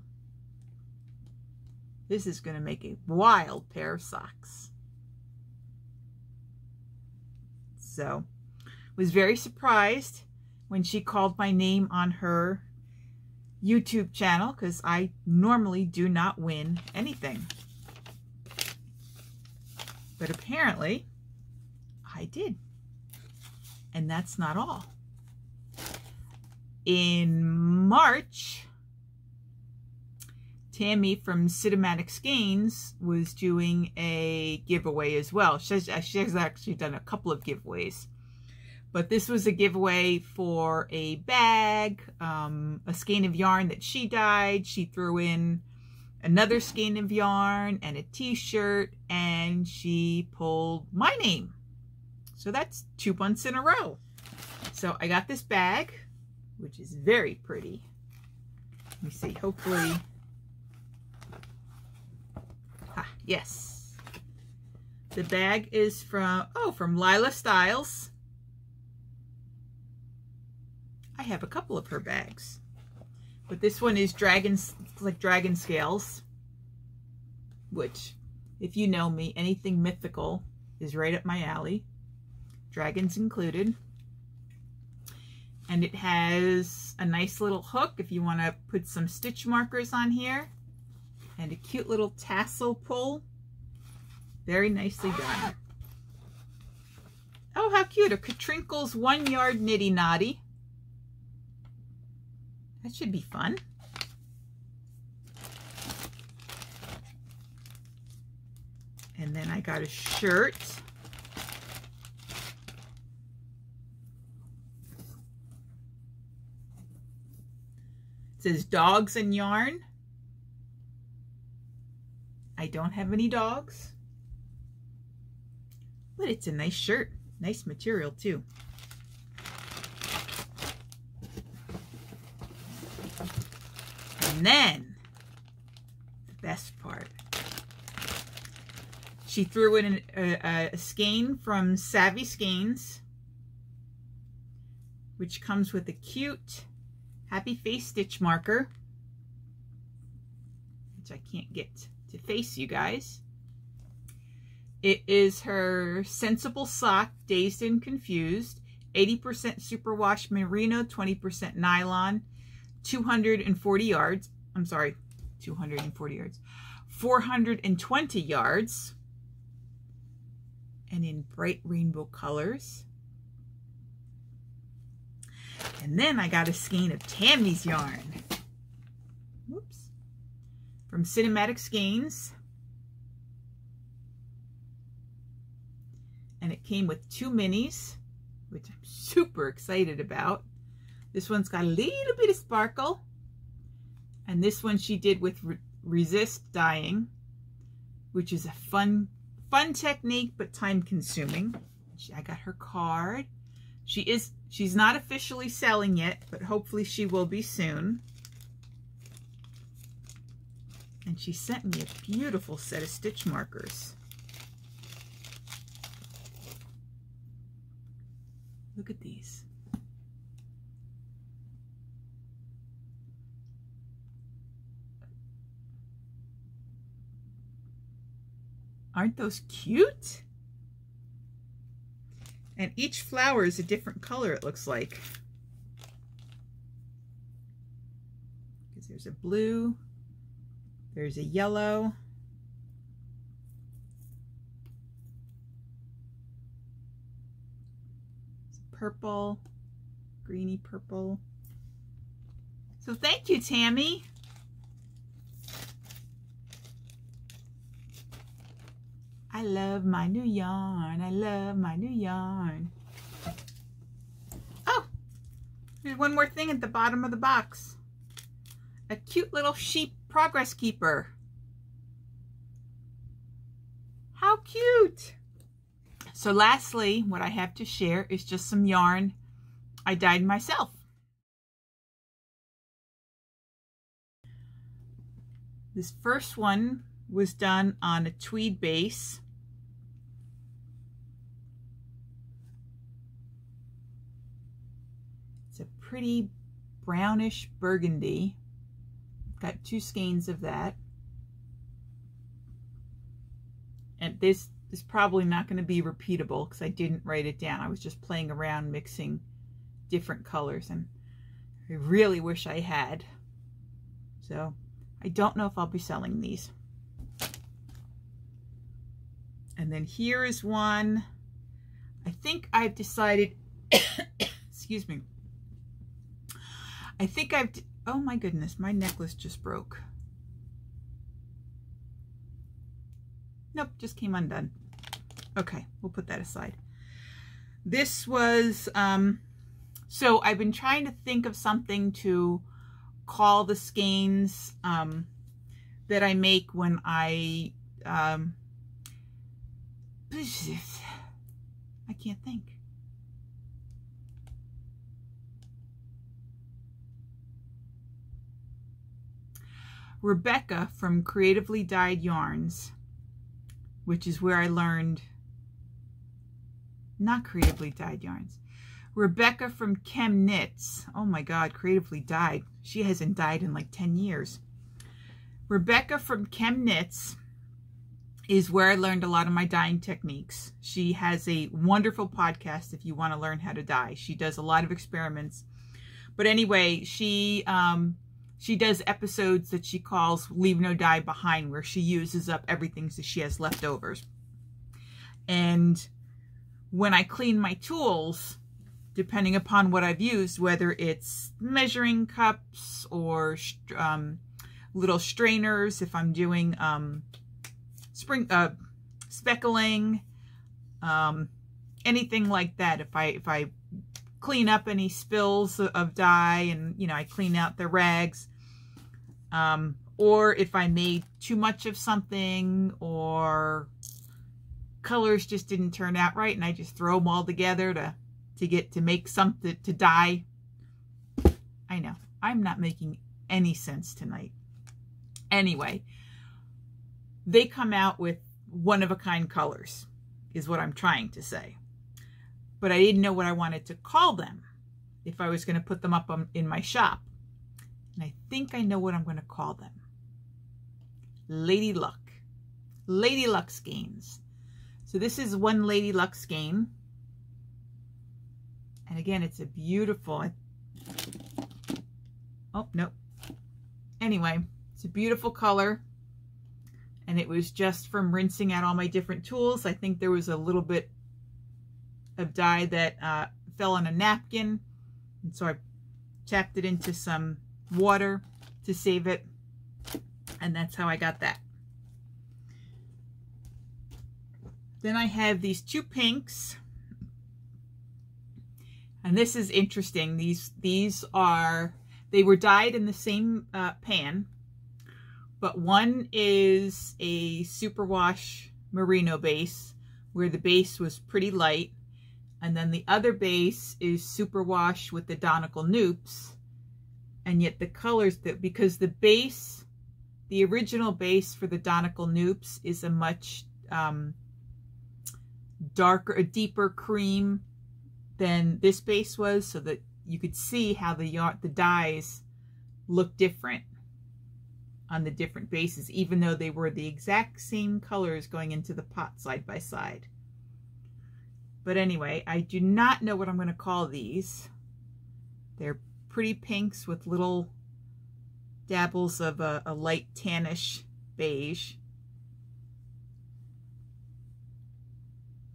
This is going to make a wild pair of socks. So, was very surprised when she called my name on her YouTube channel because I normally do not win anything. But apparently, I did. And that's not all. In March, Tammy from Cinematic Skeins was doing a giveaway as well. She has, she has actually done a couple of giveaways. But this was a giveaway for a bag, um, a skein of yarn that she dyed. She threw in another skein of yarn and a t-shirt and she pulled my name. So that's two months in a row. So I got this bag, which is very pretty. Let me see, hopefully Yes. The bag is from, oh, from Lila Styles. I have a couple of her bags. But this one is dragons, like dragon scales. Which, if you know me, anything mythical is right up my alley. Dragons included. And it has a nice little hook if you want to put some stitch markers on here and a cute little tassel pull. Very nicely done. Oh, how cute. A Katrinkles one yard niddy noddy. That should be fun. And then I got a shirt. It says dogs and yarn. I don't have any dogs. But it's a nice shirt. Nice material too. And then, the best part. She threw in a, a skein from Savvy Skeins, which comes with a cute happy face stitch marker, which I can't get to face you guys. It is her Sensible Sock, Dazed and Confused, 80% superwash merino, 20% nylon, 240 yards. I'm sorry, 240 yards. 420 yards. And in bright rainbow colors. And then I got a skein of Tammy's yarn from Cinematic Skeins. And it came with two minis, which I'm super excited about. This one's got a little bit of sparkle. And this one she did with re resist dyeing, which is a fun, fun technique, but time consuming. I got her card. She is, she's not officially selling yet, but hopefully she will be soon. And she sent me a beautiful set of stitch markers. Look at these. Aren't those cute? And each flower is a different color, it looks like. Because there's a blue. There's a yellow. Purple, greeny purple. So thank you, Tammy. I love my new yarn. I love my new yarn. Oh, there's one more thing at the bottom of the box. A cute little sheep progress keeper. How cute. So lastly, what I have to share is just some yarn I dyed myself. This first one was done on a tweed base pretty brownish burgundy. Got two skeins of that. And this is probably not going to be repeatable because I didn't write it down. I was just playing around mixing different colors and I really wish I had. So I don't know if I'll be selling these. And then here is one. I think I've decided, excuse me, I think I've, oh my goodness, my necklace just broke. Nope, just came undone. Okay, we'll put that aside. This was, um, so I've been trying to think of something to call the skeins um, that I make when I, um, I can't think. Rebecca from Creatively Dyed Yarns, which is where I learned, not Creatively Dyed Yarns, Rebecca from ChemKnits. Oh my God, Creatively Dyed. She hasn't dyed in like 10 years. Rebecca from ChemKnits is where I learned a lot of my dyeing techniques. She has a wonderful podcast if you want to learn how to dye. She does a lot of experiments. But anyway, she um, she does episodes that she calls Leave No Dye Behind, where she uses up everything that she has leftovers. And when I clean my tools, depending upon what I've used, whether it's measuring cups or um, little strainers, if I'm doing um, spring uh, speckling, um, anything like that. If I if I clean up any spills of dye and you know I clean out the rags, um, or if I made too much of something or colors just didn't turn out right and I just throw them all together to, to get to make something to dye. I know. I'm not making any sense tonight. Anyway, they come out with one-of-a-kind colors is what I'm trying to say. But I didn't know what I wanted to call them if I was going to put them up in my shop. And I think I know what I'm going to call them. Lady Luck. Lady Luck skeins. So this is one Lady Luck skein. And again, it's a beautiful... Oh, no. Anyway, it's a beautiful color. And it was just from rinsing out all my different tools. I think there was a little bit of dye that uh, fell on a napkin. And so I tapped it into some water to save it. And that's how I got that. Then I have these two pinks. And this is interesting. These these are, they were dyed in the same uh, pan. But one is a superwash merino base where the base was pretty light. And then the other base is superwash with the Donegal Noops and yet the colors that because the base the original base for the Donegal Noops is a much um, darker a deeper cream than this base was so that you could see how the the dyes look different on the different bases even though they were the exact same colors going into the pot side by side but anyway I do not know what I'm going to call these they're pretty pinks with little dabbles of a, a light tannish beige.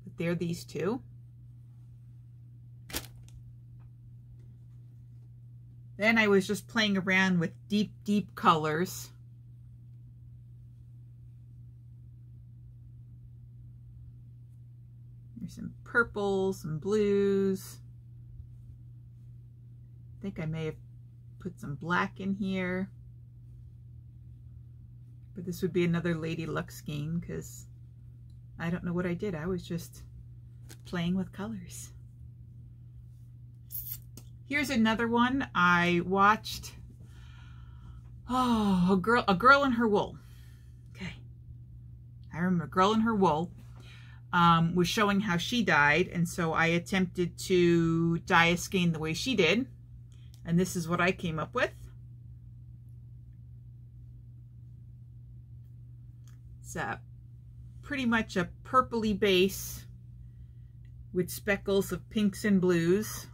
But there are these two. Then I was just playing around with deep, deep colors. There's some purples, and blues. I think I may have put some black in here. But this would be another Lady Luck scheme because I don't know what I did. I was just playing with colors. Here's another one I watched. Oh, a girl, a girl in her wool. Okay. I remember a girl in her wool um, was showing how she dyed. And so I attempted to dye a skein the way she did. And this is what I came up with. It's a, pretty much a purpley base with speckles of pinks and blues.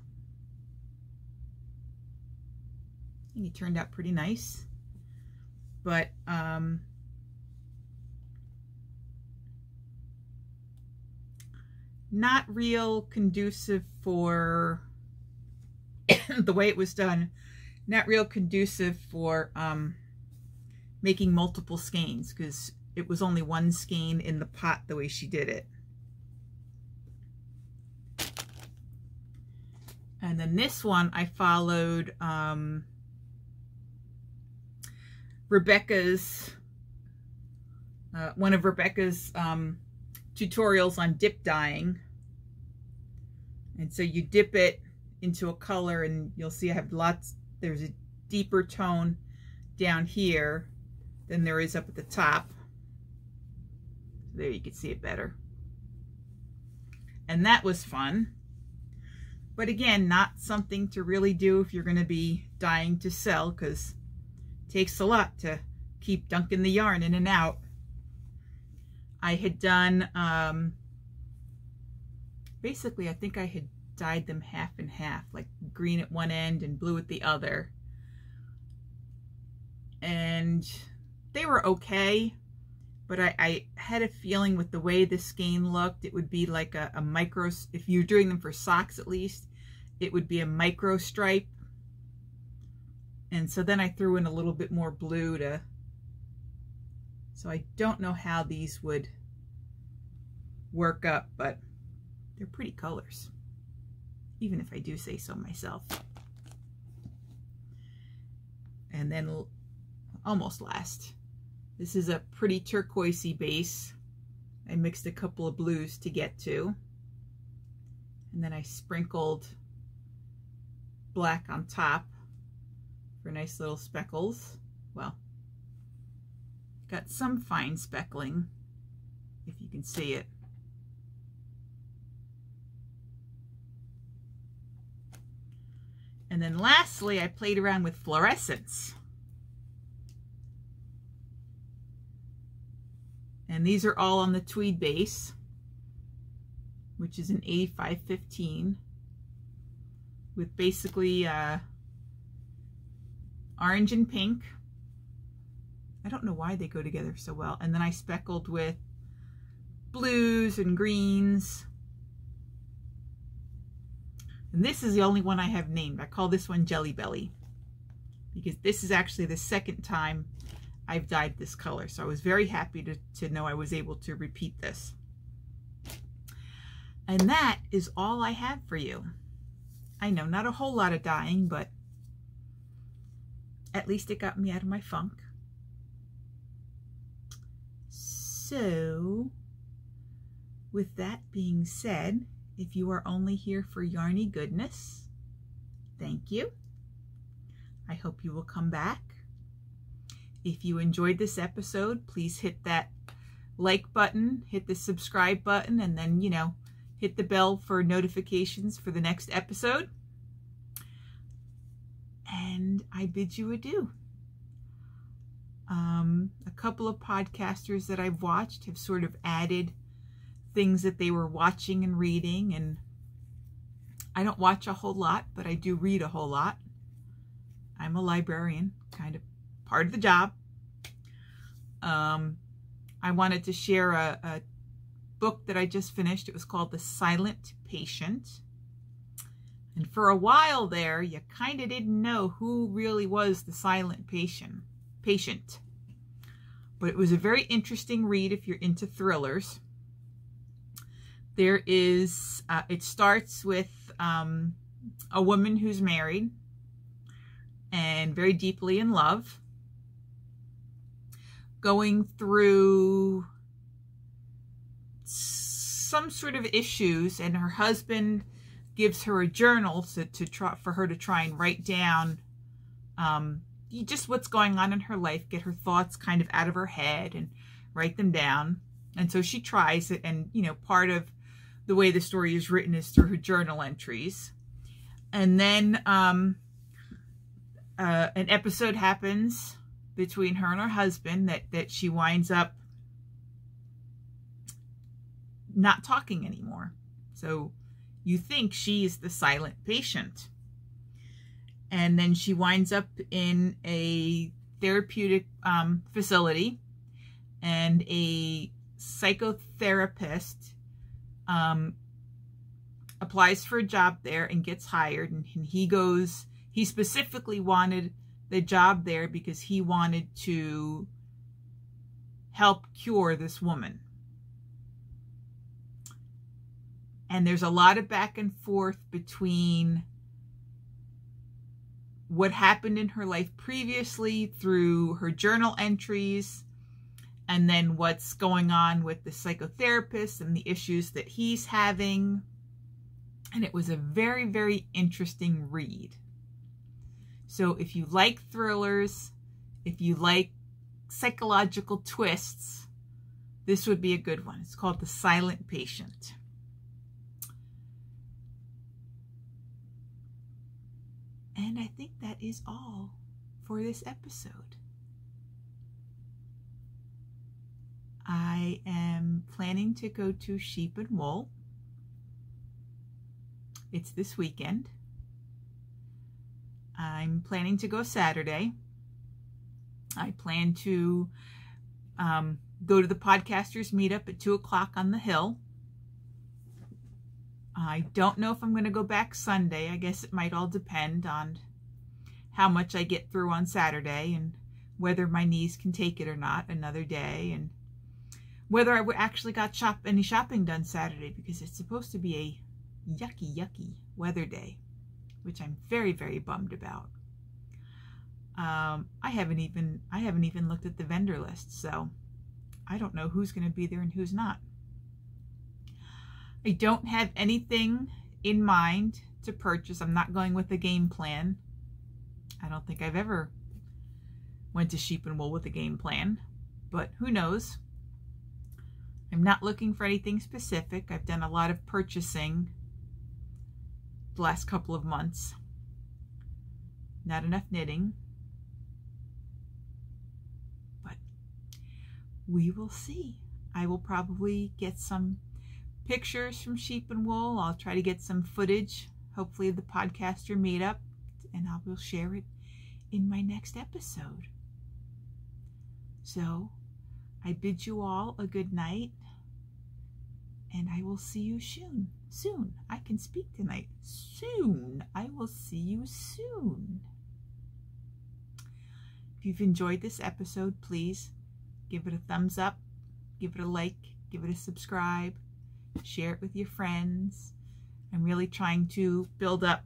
And it turned out pretty nice. But um, not real conducive for the way it was done. Not real conducive for um, making multiple skeins because it was only one skein in the pot the way she did it. And then this one I followed um, Rebecca's, uh, one of Rebecca's um, tutorials on dip dyeing. And so you dip it into a color and you'll see I have lots, there's a deeper tone down here than there is up at the top. There you can see it better. And that was fun. But again, not something to really do if you're going to be dyeing to sell because takes a lot to keep dunking the yarn in and out. I had done, um, basically I think I had dyed them half and half, like green at one end and blue at the other. And they were okay, but I, I had a feeling with the way the skein looked, it would be like a, a micro, if you're doing them for socks at least, it would be a micro stripe and so then I threw in a little bit more blue to, so I don't know how these would work up, but they're pretty colors, even if I do say so myself. And then almost last, this is a pretty turquoisey base. I mixed a couple of blues to get to. And then I sprinkled black on top for nice little speckles. Well, got some fine speckling, if you can see it. And then lastly, I played around with fluorescence. And these are all on the tweed base, which is an 8515 with basically uh, orange and pink. I don't know why they go together so well. And then I speckled with blues and greens. And this is the only one I have named. I call this one Jelly Belly because this is actually the second time I've dyed this color. So I was very happy to, to know I was able to repeat this. And that is all I have for you. I know, not a whole lot of dyeing, but at least it got me out of my funk. So, with that being said, if you are only here for yarny goodness, thank you. I hope you will come back. If you enjoyed this episode, please hit that like button, hit the subscribe button, and then, you know, hit the bell for notifications for the next episode and I bid you adieu. Um, a couple of podcasters that I've watched have sort of added things that they were watching and reading, and I don't watch a whole lot, but I do read a whole lot. I'm a librarian, kind of part of the job. Um, I wanted to share a, a book that I just finished. It was called The Silent Patient. And for a while there, you kind of didn't know who really was the silent patient. Patient. But it was a very interesting read if you're into thrillers. There is, uh, it starts with um, a woman who's married and very deeply in love, going through some sort of issues, and her husband gives her a journal to, to try for her to try and write down um, just what's going on in her life, get her thoughts kind of out of her head and write them down. And so she tries it, and you know, part of the way the story is written is through her journal entries. And then um, uh, an episode happens between her and her husband that, that she winds up not talking anymore. So you think she's the silent patient. And then she winds up in a therapeutic um, facility and a psychotherapist um, applies for a job there and gets hired. And, and he goes, he specifically wanted the job there because he wanted to help cure this woman. And there's a lot of back and forth between what happened in her life previously through her journal entries and then what's going on with the psychotherapist and the issues that he's having. And it was a very, very interesting read. So if you like thrillers, if you like psychological twists, this would be a good one. It's called The Silent Patient. And I think that is all for this episode. I am planning to go to Sheep and Wool. It's this weekend. I'm planning to go Saturday. I plan to um, go to the podcasters meetup at 2 o'clock on the hill. I don't know if I'm going to go back Sunday. I guess it might all depend on how much I get through on Saturday and whether my knees can take it or not another day and whether I actually got shop any shopping done Saturday because it's supposed to be a yucky, yucky weather day, which I'm very, very bummed about. Um, I haven't even I haven't even looked at the vendor list, so I don't know who's going to be there and who's not. I don't have anything in mind to purchase. I'm not going with a game plan. I don't think I've ever went to Sheep and Wool with a game plan, but who knows? I'm not looking for anything specific. I've done a lot of purchasing the last couple of months. Not enough knitting. But we will see. I will probably get some pictures from Sheep and Wool. I'll try to get some footage, hopefully the podcaster meetup, and I will share it in my next episode. So, I bid you all a good night and I will see you soon. Soon. I can speak tonight. Soon. I will see you soon. If you've enjoyed this episode, please give it a thumbs up, give it a like, give it a subscribe, share it with your friends. I'm really trying to build up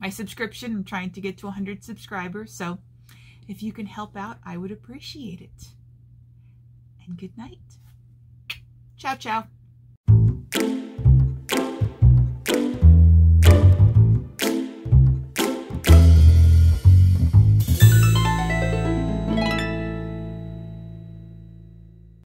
my subscription. I'm trying to get to 100 subscribers. So if you can help out, I would appreciate it. And good night. Tchau, tchau.